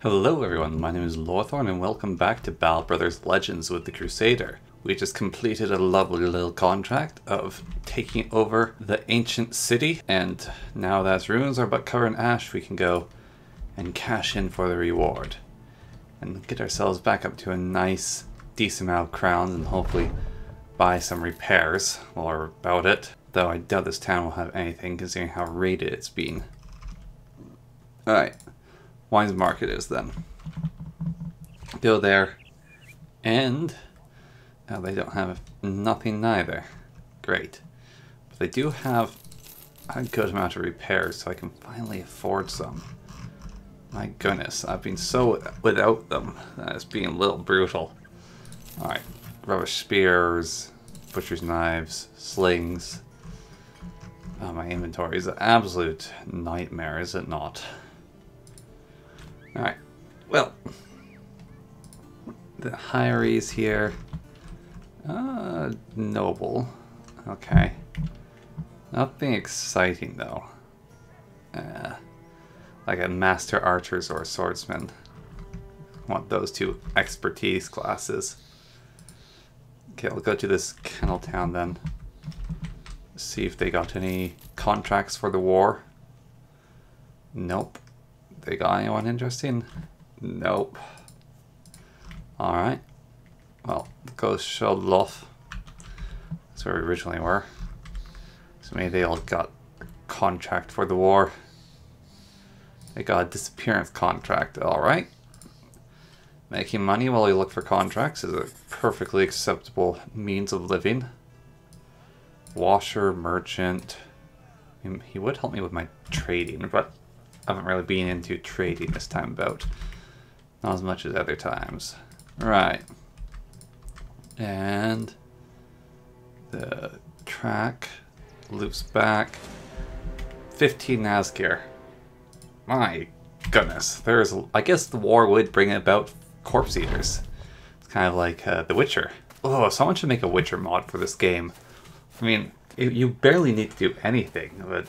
Hello everyone, my name is Lorthorn and welcome back to Battle Brothers Legends with the Crusader. We just completed a lovely little contract of taking over the ancient city and now that ruins are but covered in ash we can go and cash in for the reward. And get ourselves back up to a nice decent amount of crowns and hopefully buy some repairs while we're about it. Though I doubt this town will have anything considering how raided it's been. Alright. Weinsmark is then. Go there. And oh, they don't have nothing neither. Great. But they do have a good amount of repairs, so I can finally afford some. My goodness, I've been so without them that it's being a little brutal. Alright, rubbish spears, butcher's knives, slings. Oh, my inventory is an absolute nightmare, is it not? Alright, well, the hierarchies here. Uh, noble. Okay. Nothing exciting though. Uh, like a master archers or a swordsman. Want those two expertise classes. Okay, we'll go to this kennel town then. See if they got any contracts for the war. Nope. They got anyone interesting? Nope. Alright. Well, go Sheldlof. That's where we originally were. So maybe they all got a contract for the war. They got a disappearance contract, alright. Making money while you look for contracts is a perfectly acceptable means of living. Washer, merchant. I mean, he would help me with my trading, but haven't really been into trading this time about. Not as much as other times. Right. And the track loops back. 15 Nachzehrer. My goodness. There's, I guess the war would bring about corpse eaters. It's kind of like uh, The Witcher. Oh, someone should make a Witcher mod for this game. I mean, you barely need to do anything, but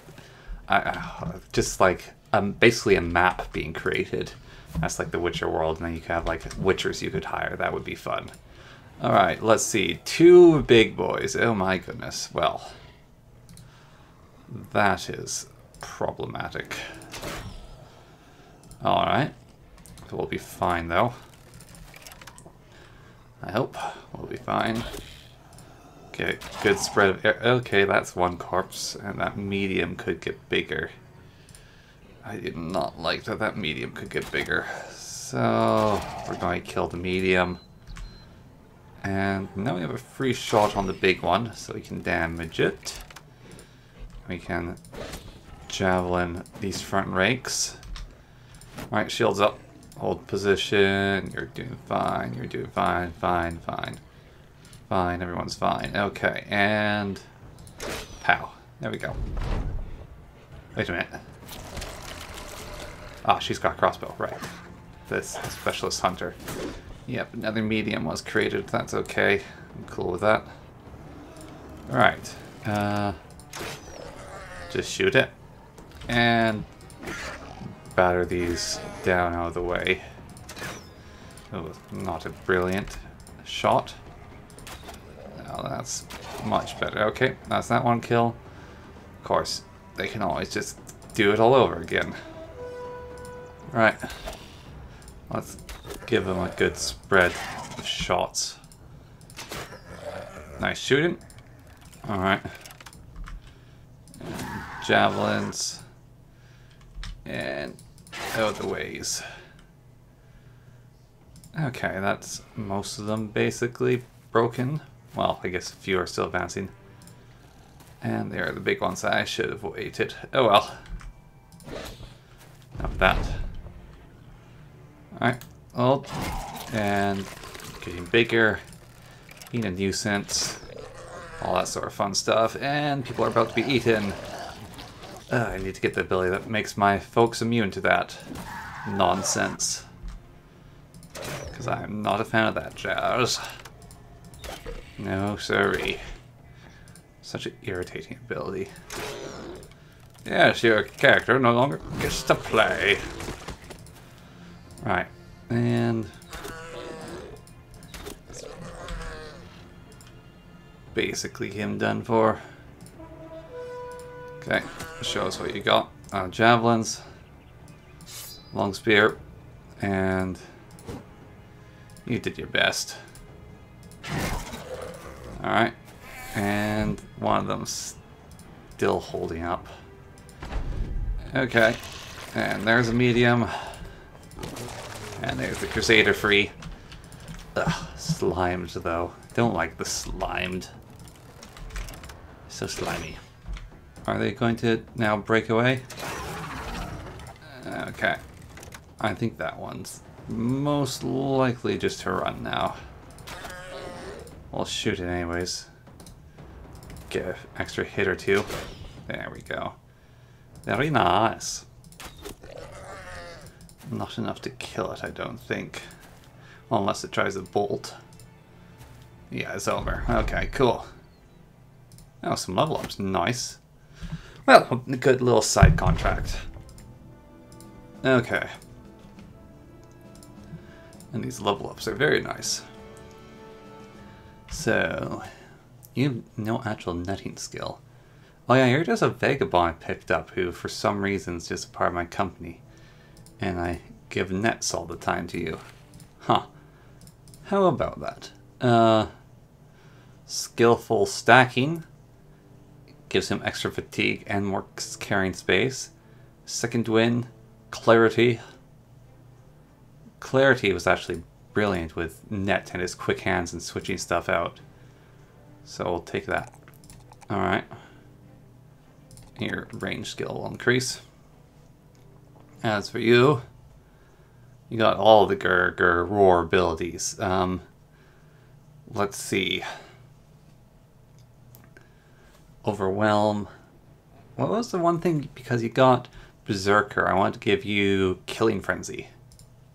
I, uh, just like um, basically a map being created. That's like the Witcher world, and then you could have like Witchers you could hire. That would be fun. All right, let's see. Two big boys. Oh my goodness. Well, that is problematic. All right. We'll be fine though. I hope we'll be fine. Okay, good spread of air. Okay, that's one corpse, and that medium could get bigger. I did not like that that medium could get bigger. So, we're going to kill the medium. And now we have a free shot on the big one, so we can damage it. We can javelin these front ranks. Alright, shields up. Hold position. You're doing fine. You're doing fine, fine, fine. Fine, everyone's fine. Okay, and... Pow. There we go. Wait a minute. Ah, she's got crossbow, right. This specialist hunter. Yep, another medium was created. That's okay. I'm cool with that. Alright. Uh, just shoot it. And batter these down out of the way. Oh, not a brilliant shot. Now that's much better. Okay, that's that one kill. Of course, they can always just do it all over again. Right. Let's give them a good spread of shots. Nice shooting. Alright. Javelins. And out the ways. Okay, that's most of them basically broken. Well, I guess a few are still advancing. And they are the big ones I should have waited. Oh well. Of that. Alright, well, and getting bigger, being a nuisance, all that sort of fun stuff, and people are about to be eaten. Uh, I need to get the ability that makes my folks immune to that nonsense. Because I'm not a fan of that jazz. No, sorry. Such an irritating ability. Yes, your character no longer gets to play. Right. And... Basically him done for. Okay, show us what you got. Uh, javelins, long spear, and you did your best. Alright, and one of them's still holding up. Okay, and there's a medium. And there's the Crusader free. Ugh, slimed though. Don't like the slimed. So slimy. Are they going to now break away? Okay. I think that one's most likely just to run now. We'll shoot it anyways. Get an extra hit or two. There we go. Very nice. Not enough to kill it, I don't think. Unless it tries a bolt. Yeah, it's over. Okay, cool. Oh, some level ups. Nice. Well, a good little side contract. Okay. And these level ups are very nice. So, you have no actual netting skill. Oh yeah, you're just a vagabond picked up who, for some reason, is just a part of my company. And I give nets all the time to you. Huh. How about that? Uh, skillful stacking gives him extra fatigue and more carrying space. Second win, clarity. Clarity was actually brilliant with net and his quick hands and switching stuff out. So we'll take that. Alright. Your range skill will increase. As for you, you got all the Gur Roar abilities. Um, let's see. Overwhelm. What was the one thing? Because you got Berserker, I want to give you Killing Frenzy.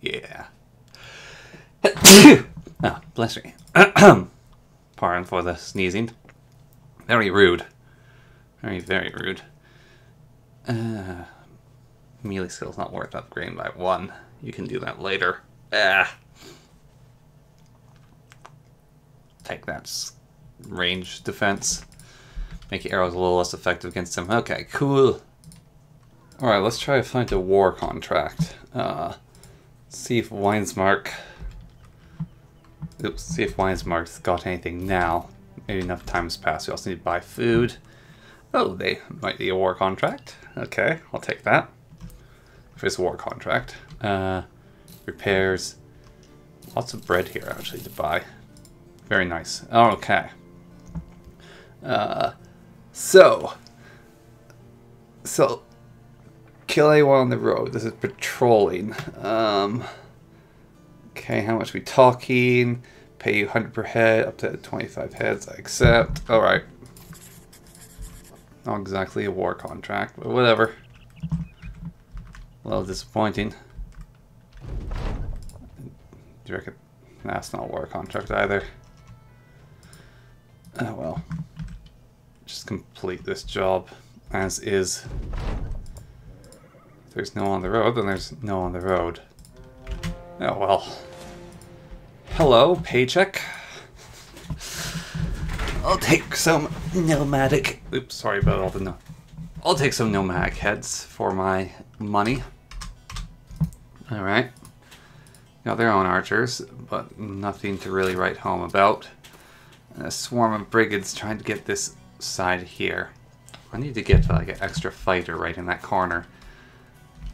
Yeah. ah, bless me. Pardon for the sneezing. Very rude. Very, very rude. Uh, melee skill's not worth upgrading by one. You can do that later. Ah. Take that range defense. Make your arrows a little less effective against him. Okay, cool. Alright, let's try to find a war contract. Uh, see if Weinsmark... Oops, see if Weinsmark's got anything now. Maybe enough time has passed. We also need to buy food. Oh, they might be a war contract. Okay, I'll take that. It's war contract. Uh, repairs. Lots of bread here, actually, to buy. Very nice. Okay. Uh, so, so, kill anyone on the road. This is patrolling. Um, okay, how much we talking? Pay you 100 per head, up to 25 heads. I accept. Alright. Not exactly a war contract, but whatever. A little disappointing. Reckon? That's not a war contract either. Oh well just complete this job as is. If there's no on the road, then there's no on the road. Oh well. Hello, paycheck. I'll take some nomadic... Oops, sorry about all the no... I'll take some nomadic heads for my money. Alright. Got their own archers, but nothing to really write home about. a swarm of brigands trying to get this side here. I need to get like an extra fighter right in that corner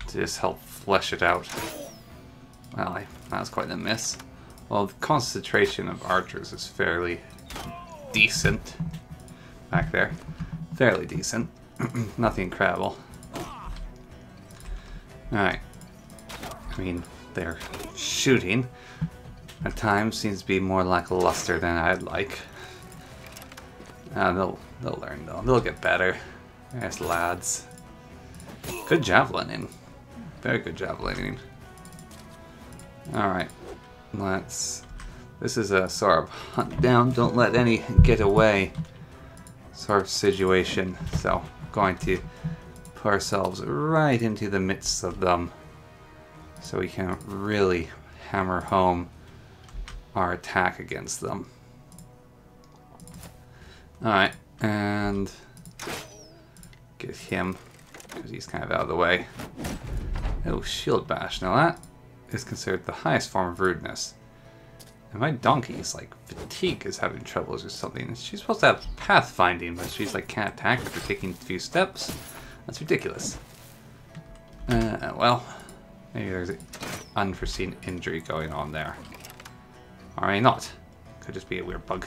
to just help flesh it out. Well, I, that was quite a miss. Well, the concentration of archers is fairly decent back there. Fairly decent. Nothing incredible. Alright. I mean, their shooting at times seems to be more lackluster than I'd like. Uh, they'll they'll learn though. They'll get better. Nice lads. Good javelining. Very good javelining. Alright. Let's... This is a sort of hunt down, don't let any get away sort of situation. So, going to put ourselves right into the midst of them. So we can really hammer home our attack against them. Alright, and get him, because he's kind of out of the way. Oh, Shield Bash. Now that is considered the highest form of rudeness. And my donkey's like fatigue is having troubles or something. She's supposed to have pathfinding, but she's like can't attack after taking a few steps. That's ridiculous. Uh, well, maybe there's an unforeseen injury going on there. Or maybe not. Could just be a weird bug.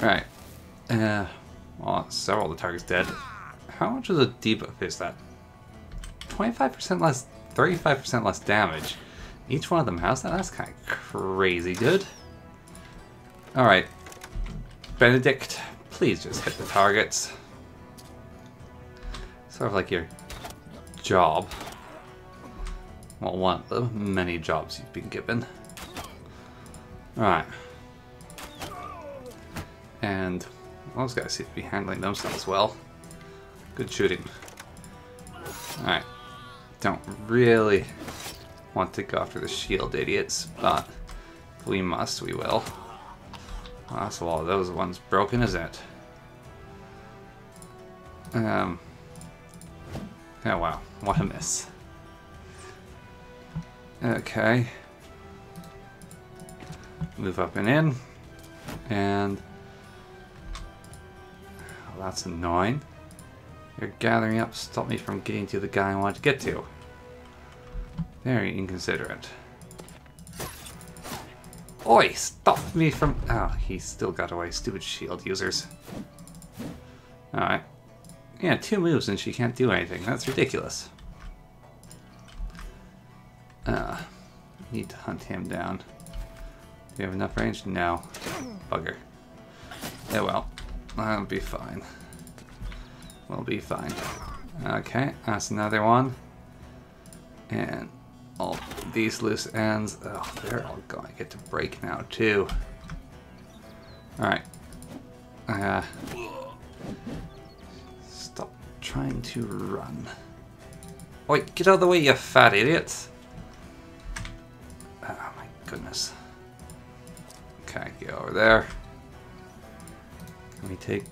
Right. Uh, well, several of the targets dead. How much of a debuff is that? 25% less, 35% less damage. Each one of them has that? That's kind of crazy good. Alright. Benedict, please just hit the targets. Sort of like your job. Well, one of the many jobs you've been given. Alright. And those guys seem to be handling themselves well. Good shooting. Alright. Don't really want to go after the shield idiots, but if we must, we will. Well, that's a lot of those ones broken, is it? Um. Oh wow, what a miss. Okay. Move up and in. And... Well, that's annoying. You're gathering up to stop me from getting to the guy I want to get to. Very inconsiderate. Oi, stop me from... Oh, he still got away. Stupid shield users. Alright. Yeah, two moves and she can't do anything. That's ridiculous. Need to hunt him down. Do you have enough range? No. Bugger. Yeah, well. That'll be fine. We'll be fine. Okay, that's another one. And all these loose ends. Oh, they're all going to get to break now, too. Alright. Uh, stop trying to run. Wait, get out of the way, you fat idiots! Goodness. Okay, get over there. Let me take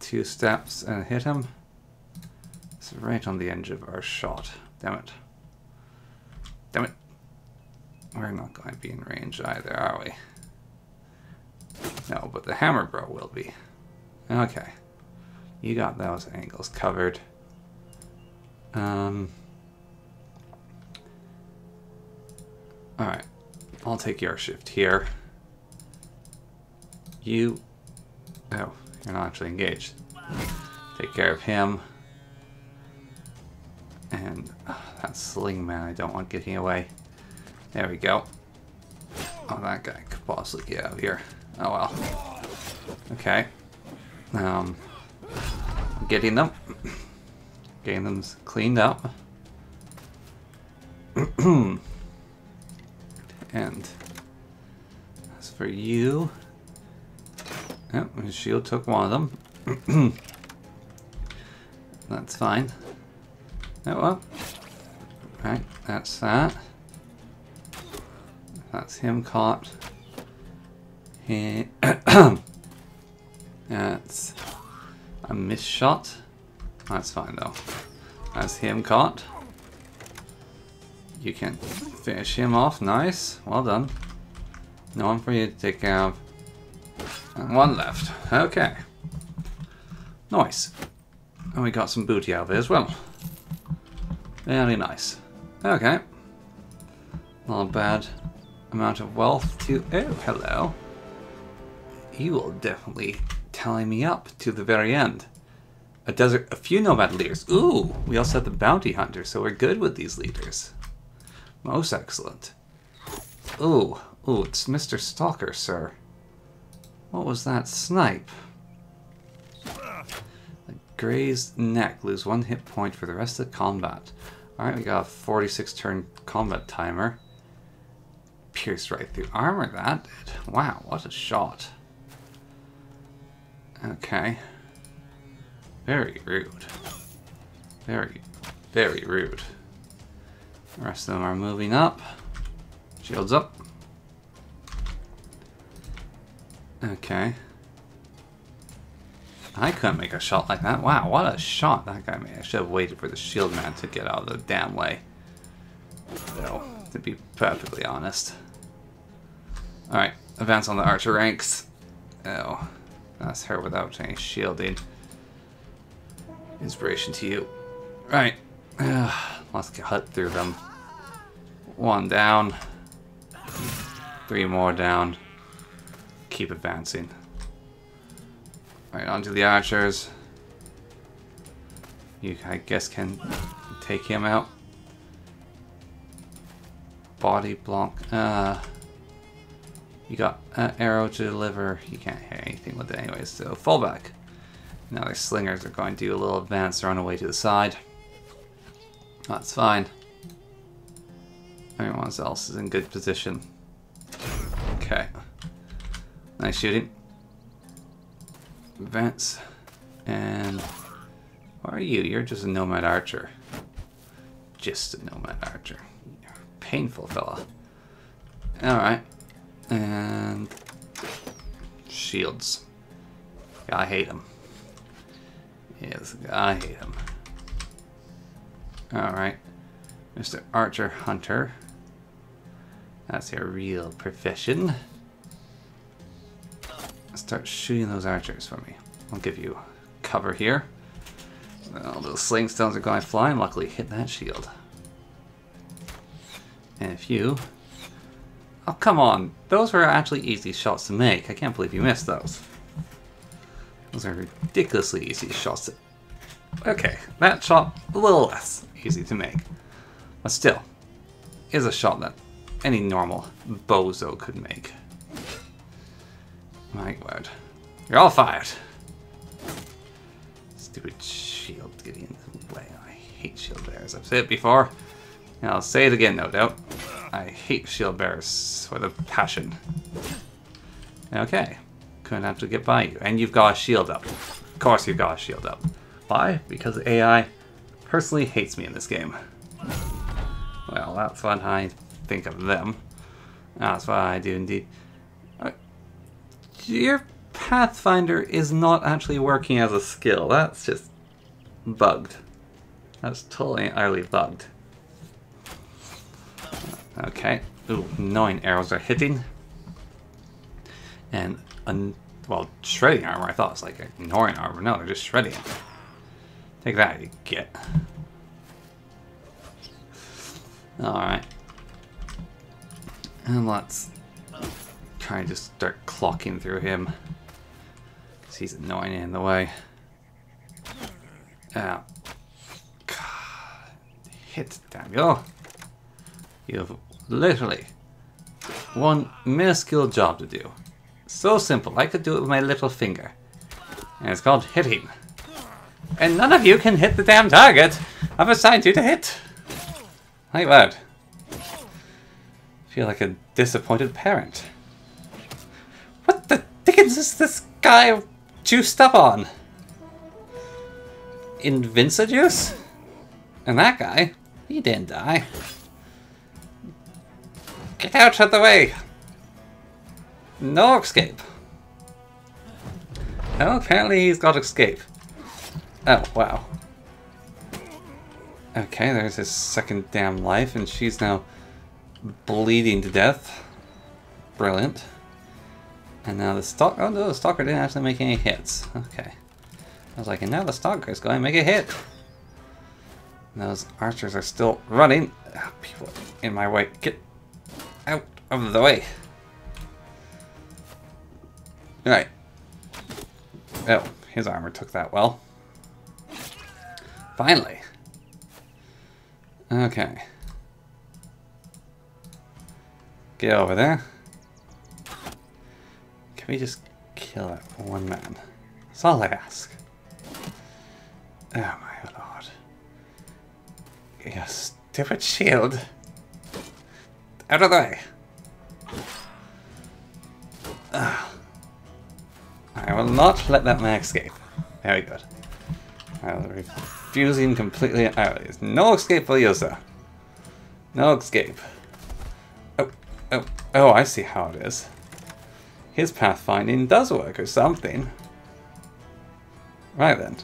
two steps and hit him? It's right on the edge of our shot. Damn it. Damn it. We're not going to be in range either, are we? No, but the hammer bro will be. Okay. You got those angles covered. Um. Alright. I'll take your shift here. You... Oh, you're not actually engaged. Take care of him. And uh, that sling man, I don't want getting away. There we go. Oh, that guy could possibly get out of here. Oh well. Okay. Um, getting them. Getting them cleaned up. and as for you, Yep, his shield took one of them. That's fine. Oh well. Right, that's that. That's him caught. He that's a miss shot. That's fine though. That's him caught. You can finish him off. Nice. Well done. No one for you to take care of. And one left. Okay. Nice. And we got some booty out of it as well. Very nice. Okay. Not a bad amount of wealth to... Oh, hello. You will definitely tally me up to the very end. A desert, a few nomad leaders. Ooh, we also have the bounty hunter, so we're good with these leaders. Most excellent. Ooh, ooh, it's Mr. Stalker, sir. What was that? Snipe. A grazed neck. Lose one hit point for the rest of the combat. Alright, we got a 46 turn combat timer. Pierced right through armor, that did. Wow, what a shot. Okay. Very rude. Very, very rude. The rest of them are moving up. Shields up. Okay. I couldn't make a shot like that. Wow, what a shot that guy made. I should have waited for the shield man to get out of the damn way. Though, to be perfectly honest. Alright, advance on the archer ranks. Oh, that's her without any shielding. Inspiration to you. Right, let's cut through them. One down. Three more down. Keep advancing. Right, onto the archers. You, I guess, can take him out. Body block. Uh, you got an arrow to deliver. You can't hit anything with it anyways, so fall back. Now their slingers are going to do a little advance, run away to the side. That's fine. Everyone else is in good position. Okay. Nice shooting. Advance. And... What are you? You're just a nomad archer. Just a nomad archer. A painful fella. Alright. And... Shields. I hate them. Yes, I hate him. Alright. Mr. Archer Hunter. That's your real profession. Start shooting those archers for me. I'll give you cover here. All those sling stones are going flying. Luckily, hit that shield. And if you... Oh, come on. Those were actually easy shots to make. I can't believe you missed those. Those are ridiculously easy shots to... Okay, that shot a little less easy to make. But still, is a shot that any normal bozo could make. My word. You're all fired. Stupid shield getting in the way. I hate shield bearers. I've said it before. And I'll say it again, no doubt. I hate shield bearers with a passion. Okay. Couldn't have to get by you. And you've got a shield up. Of course you've got a shield up. Why? Because AI personally hates me in this game. Well, that's what I think of them. That's what I do indeed. Uh, your Pathfinder is not actually working as a skill. That's just bugged. That's totally utterly bugged. Okay. Ooh, nine arrows are hitting. And, un well, shredding armor, I thought it was like ignoring armor. No, they're just shredding Take that, you get. Alright. And let's try and just start clocking through him. Because he's annoying in the way. Ah. God. Hit, Daniel. You have literally one minuscule job to do. So simple, I could do it with my little finger. And it's called hitting. And none of you can hit the damn target I've assigned you to hit. My word. Feel like a disappointed parent. What the dickens is this guy juiced up on? Invinca juice? And that guy, he didn't die. Get out of the way! No escape. Oh, apparently he's got escape. Oh, wow. Okay, there's his second damn life, and she's now bleeding to death. Brilliant. And now the stalker, oh no, the stalker didn't actually make any hits. Okay. I was like, and now the stalker is going to make a hit. And those archers are still running. Ah, people in my way. Get out of the way. Alright. Oh, his armor took that well. Finally. Okay. Get over there. Can we just kill that one man? That's all I ask. Oh my lord. You stupid shield. Out of the way. Ugh. I will not let that man escape. Very good. I will refuse him completely. Ah, there's no escape for you, sir. No escape. Oh, I see how it is. His pathfinding does work or something. Right then.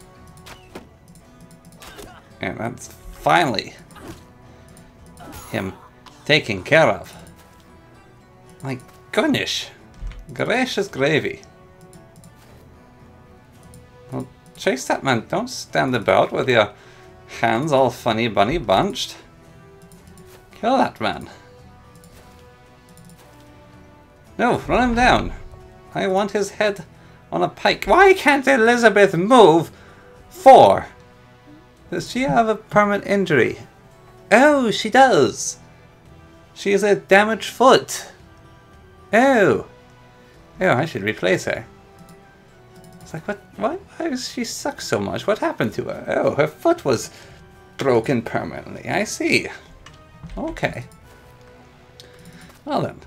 And that's finally him taken care of. My goodness. Gracious gravy. Well, chase that man. Don't stand about with your hands all funny bunny bunched. Kill that man. No, run him down. I want his head on a pike. Why can't Elizabeth move? Four. Does she have a permanent injury? Oh, she does. She has a damaged foot. Oh. Oh, I should replace her. It's like, what? Why, why does she suck so much? What happened to her? Oh, her foot was broken permanently. I see. Okay. Well then,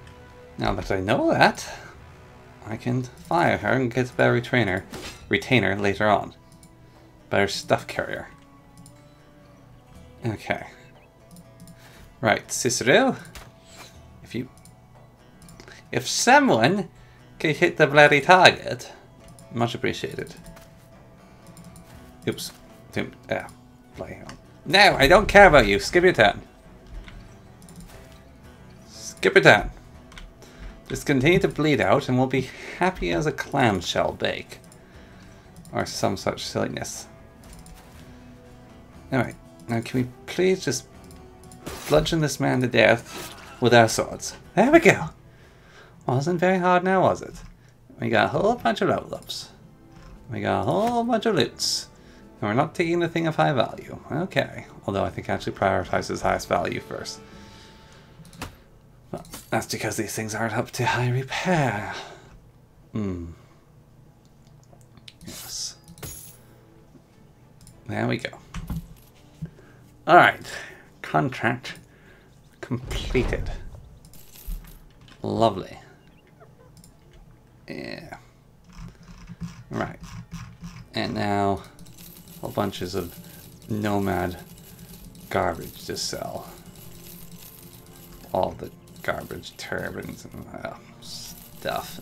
now that I know that, I can fire her and get a better retainer, retainer later on. Better stuff carrier. Okay. Right, Cicero. If you... If someone can hit the bloody target, much appreciated. Oops. Ah, play on. No, I don't care about you. Skip your turn. Skip your turn. Just continue to bleed out and we'll be happy as a clamshell bake. Or some such silliness. Alright, now can we please just bludgeon this man to death with our swords? There we go. Wasn't very hard now, was it? We got a whole bunch of level ups. We got a whole bunch of loots. And we're not taking the thing of high value. Okay. Although I think actually prioritizes highest value first. That's because these things aren't up to high repair. Hmm. Yes. There we go. Alright. Contract completed. Lovely. Yeah. Right. And now, whole bunches of nomad garbage to sell. All the garbage turbines and uh, stuff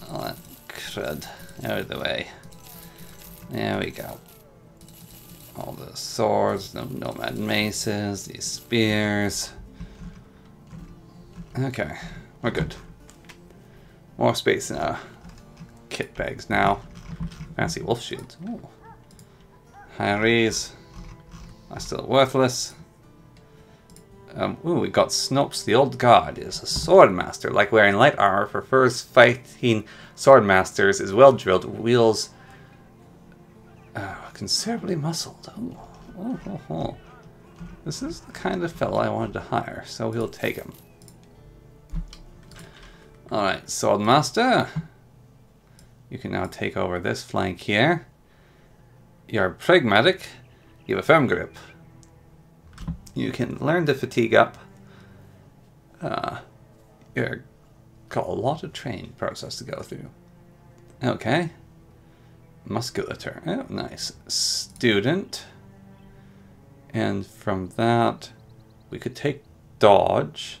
and all that crud out of the way. There we go. All the swords, no nomad maces, these spears. Okay, we're good. More space in our kit bags now. Fancy wolf shields. Ooh. Harry's are still worthless. Um, ooh, we got Snopes the Old God is a swordmaster. Like wearing light armor, prefers fighting swordmasters, is well drilled, wields uh, considerably muscled. Ooh. Oh, oh, oh. This is the kind of fellow I wanted to hire, so we'll take him. Alright, Swordmaster. You can now take over this flank here. You're pragmatic. You have a firm grip. You can learn to fatigue up. Uh, you've got a lot of training process to go through. Okay. Musculature. Oh, nice. Student. And from that, we could take dodge.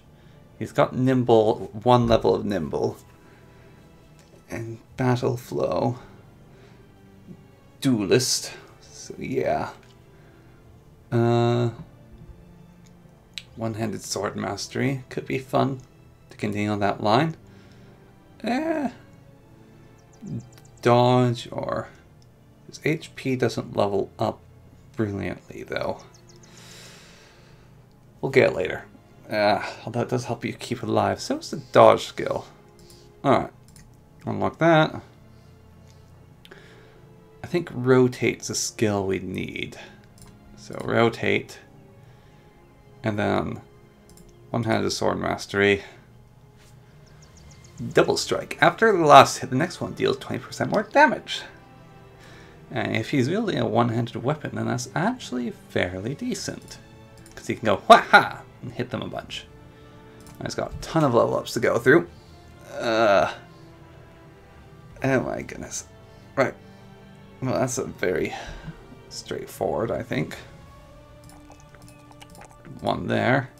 He's got nimble, one level of nimble. And battle flow. Duelist. So yeah. Uh, One-handed sword mastery. Could be fun to continue on that line. Eh. Dodge or... His HP doesn't level up brilliantly though. We'll get it later. Uh, although it does help you keep alive. So is the dodge skill. Alright. Unlock that. I think rotate's a skill we need. So rotate. And then one-handed sword mastery. Double strike. After the last hit, the next one deals 20% more damage. And if he's wielding a one-handed weapon, then that's actually fairly decent. Because he can go, ha ha! and hit them a bunch. He's got a ton of level ups to go through. Uh, oh my goodness. Right. Well, that's a very straightforward, I think. One there.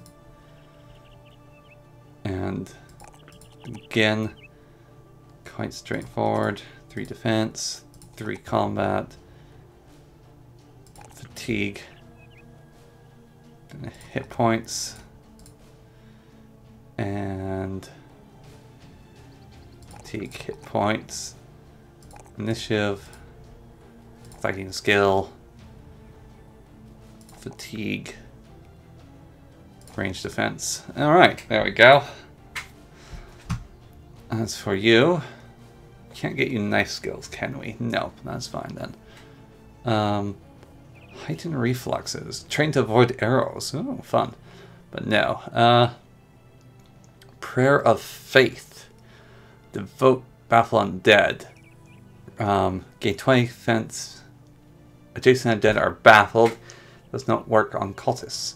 And again, quite straightforward. Three defense, three combat, fatigue, hit points, and fatigue, hit points, initiative, fighting skill, fatigue, range defense. Alright, there we go. As for you, can't get you knife skills, can we? Nope, that's fine then. Um, heightened reflexes. Train to avoid arrows. Oh, fun. But no. Uh, prayer of faith. Devote baffle undead. Um, gain 20 defense. Adjacent undead are baffled. Does not work on cultists.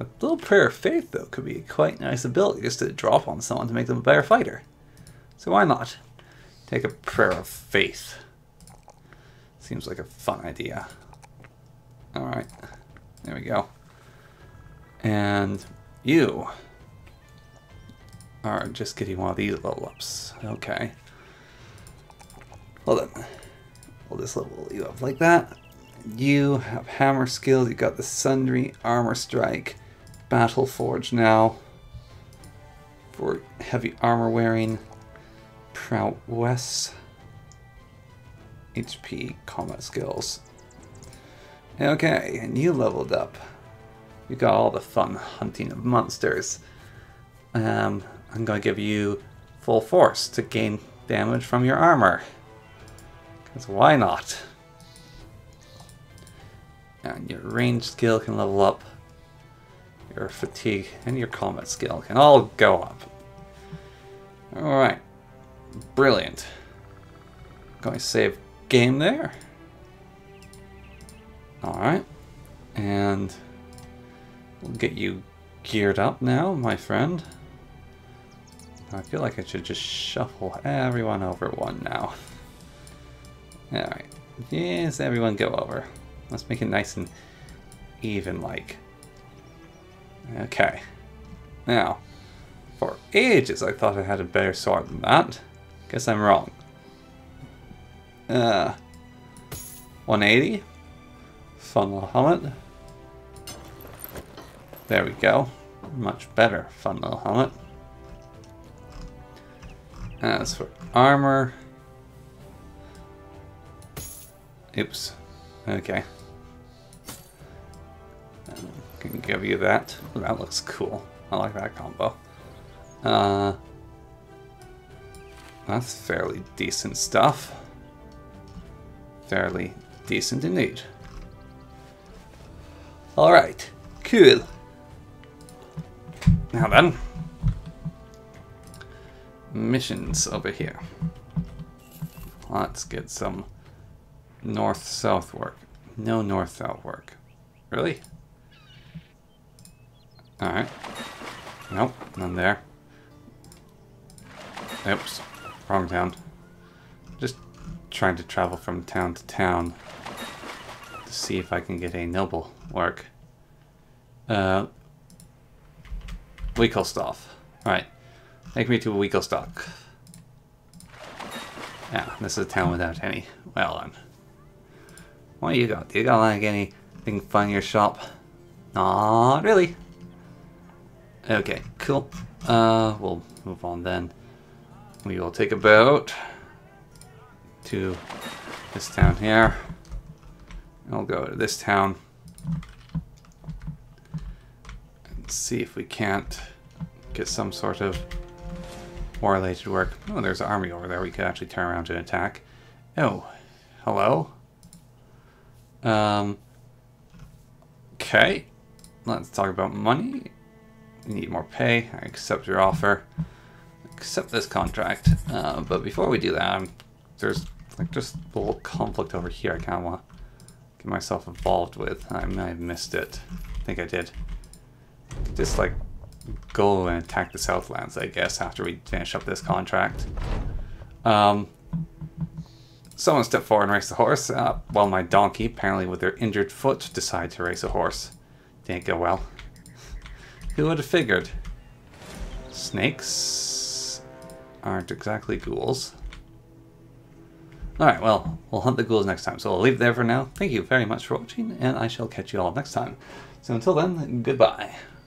A little prayer of faith, though, could be a quite nice ability just to drop on someone to make them a better fighter. So why not? Take a prayer of faith. Seems like a fun idea. Alright. There we go. And you are just getting one of these level ups. Okay. Hold on. We'll just level you up like that. You have hammer skills. You got the Sundry Armor Strike. Battle Forge now. For heavy armor wearing. Prowess. HP combat skills. Okay, and you leveled up. You got all the fun hunting of monsters. Um, I'm going to give you full force to gain damage from your armor. Because why not? And your range skill can level up. Your fatigue and your combat skill can all go up. Alright. Brilliant. Going to save game there. Alright. And we'll get you geared up now, my friend. I feel like I should just shuffle everyone over one now. Alright. Yes, everyone go over. Let's make it nice and even like. Okay. Now, for ages I thought I had a better sword than that. Guess I'm wrong. Uh, 180. Funnel helmet. There we go. Much better funnel helmet. As for armor... Oops. Okay. Can give you that. That looks cool. I like that combo. Uh, that's fairly decent stuff. Fairly decent indeed. Alright, cool. Now then, missions over here. Let's get some north-south work. No north-south work. Really? Alright. Nope, none there. Oops, wrong town. Just trying to travel from town to town to see if I can get a noble work. Uh, Weakelstock. Alright. Take me to Weakelstock. Yeah, this is a town without any. Well then. What you got? Do you got like anything fun in your shop? Not really. Okay, cool. Uh, we'll move on then. We will take a boat to this town here. I'll go to this town and see if we can't get some sort of war-related work. Oh, there's an army over there. We could actually turn around and attack. Oh, hello? Um, okay. Let's talk about money. You need more pay. I accept your offer. Accept this contract. Uh, but before we do that, I'm, there's like just a little conflict over here I kind of want to get myself involved with. I might have missed it. I think I did. Just like go and attack the Southlands, I guess, after we finish up this contract. Um, someone step forward and race the horse, uh, while my donkey, apparently with their injured foot, decide to race a horse. Didn't go well. Who would have figured? Snakes aren't exactly ghouls. Alright, well, we'll hunt the ghouls next time. So I'll leave it there for now. Thank you very much for watching, and I shall catch you all next time. So until then, goodbye.